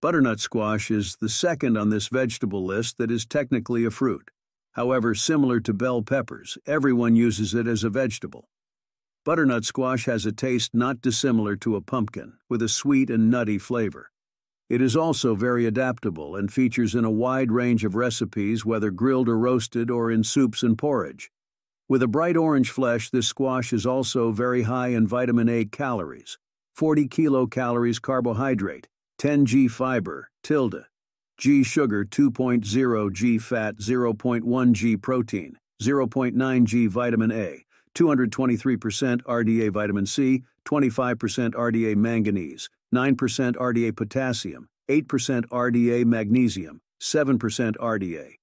Butternut squash is the second on this vegetable list that is technically a fruit. However, similar to bell peppers, everyone uses it as a vegetable. Butternut squash has a taste not dissimilar to a pumpkin, with a sweet and nutty flavor. It is also very adaptable and features in a wide range of recipes, whether grilled or roasted or in soups and porridge. With a bright orange flesh, this squash is also very high in vitamin A calories, 40 kilocalories carbohydrate, 10 G fiber, tilde, G sugar 2.0 G fat 0.1 G protein, 0.9 G vitamin A, 223% RDA vitamin C, 25% RDA manganese, 9% RDA potassium, 8% RDA magnesium, 7% RDA,